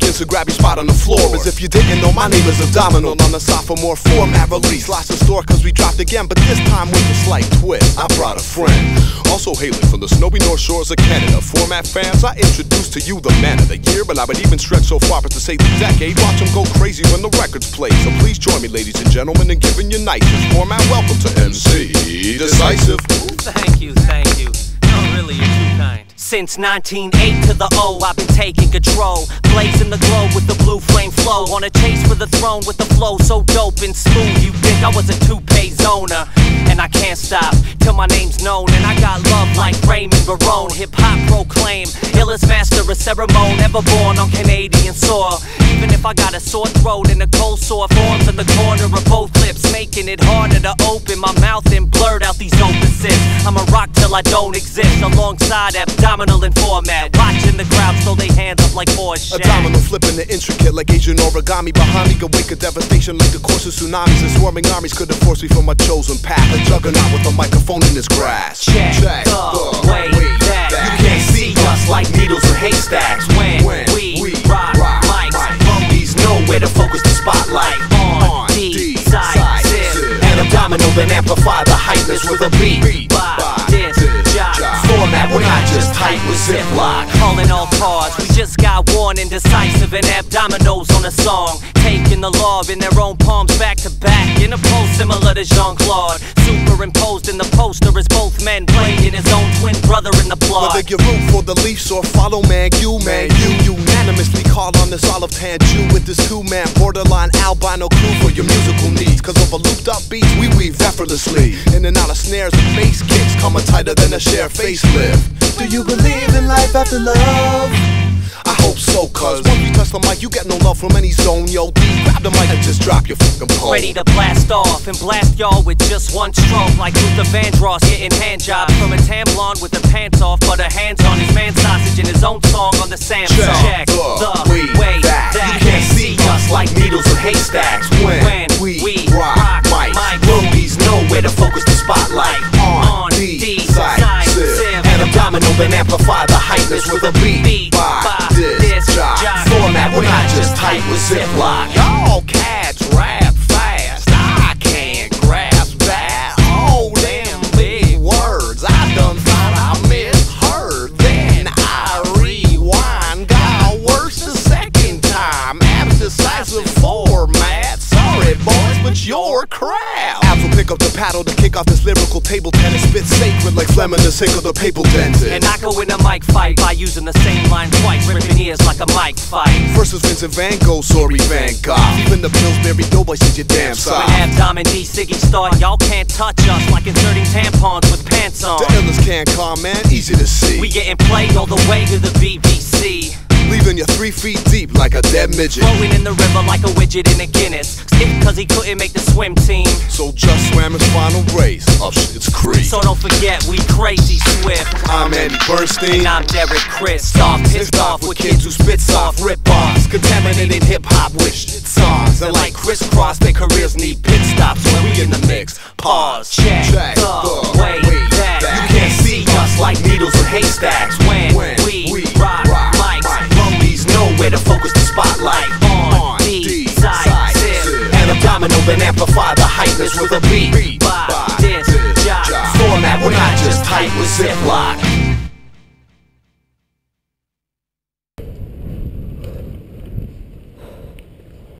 this will grab your spot on the floor. As if you didn't know, my name is Abdominal. On the sophomore format release. Lots of store cause we dropped again, but this time with a slight twist. I brought a friend. Also hailing from the snowy north shores of Canada. Format fans, I introduce to you the man of the year, but I would even stretch so far as to say the decade. Watch him go crazy when the records play. So please join me, ladies and gentlemen, in giving you nicest format. Welcome to MC D-Sisive. Thank you, thank you. Since 1908 to the O, I've been taking control. Blazing the globe with the blue flame flow. On a chase for the throne with the flow so dope and smooth. You think I was a two-pay zoner? And I can't stop till my name's known. And I got love like Raymond Barone. Hip hop proclaim, illest master of ceremony, ever born on Canadian soil. Even if I got a sore throat and a cold sore forms in the corner of both lips, making it harder to open my mouth and blurt out these I don't exist, alongside abdominal and format. Watching the crowd throw their hands up like horse shit. Abdominal flipping the intricate like Asian origami. Behind me, a wake a devastation like the course of tsunamis. And swarming armies couldn't force me from my chosen path. A juggernaut with a microphone in his grasp. Check, the uh, way that you can't see us like needles in haystacks when, we, rock, mics. Movies know where to focus the spotlight on D-Sisive and abdominal, then amplify the hypeness with a beat. By tight with Ziploc. Calling all cards, we just got one indecisive and abdominals on the song. The law in their own palms back to back in a pose similar to Jean Claude. Superimposed in the poster is both men playing his own twin brother in the plot. Whether you root for the Leafs or follow man, you man, you unanimously call on this olive tan Jew with this two man borderline albino crew for your musical needs. Cause of a looped up beats, we weave effortlessly. In and out of snares and bass kicks, coming tighter than a share facelift. Do you believe in life after love? Hope so, cuz once you touch the mic, you get no love from any zone, yo. Grab the mic and just drop your fucking pole. Ready to blast off and blast y'all with just one stroke. Like Luther Vandross getting hand jobs from a tan blonde with the pants off, but her hands on his man sausage in his own song on the Samsung. Check Check the the way way that that you can't see us like needles in haystacks and amplify the hypeness with a beat. By this job format, we're not just tight with Ziploc. Y'all cats rap fast, I can't grasp that. All them big words, I done thought I misheard. Then I rewind, got worse the second time. Abs D-Sisive format. Sorry, boys, but you're crap. Pick up the paddle to kick off this lyrical table tennis. Spit sacred like phlegm in the sink of the papal dentist. And I go in a mic fight by using the same line twice, ripping ears like a mic fight. First was Vincent Van Gogh, sorry Van Gogh. Even the Pillsbury Doughboy said your damn soft. Abdom and D Siggy start, y'all can't touch us like inserting tampons with pants on. The illest can't come, man, easy to see. We getting played all the way to the BBC. Leaving you three feet deep like a dead midget. Flowing in the river like a widget in a Guinness. Stick cause he couldn't make the swim team. So just swam his final race. Oh shit, it's Creek. So don't forget, we crazy swift. I'm Andy Bernstein. And I'm Derek Chris. Soft, pissed off with kids who spit soft rip Bombs, contaminated hip hop with shit songs. And like crisscross, their careers need pit stops when we in the mix. Pause, Check check the way that you can't see us like needles in haystacks when we Breakfast with a beat, vibe, dances, job, format. We're not just hype with zipline.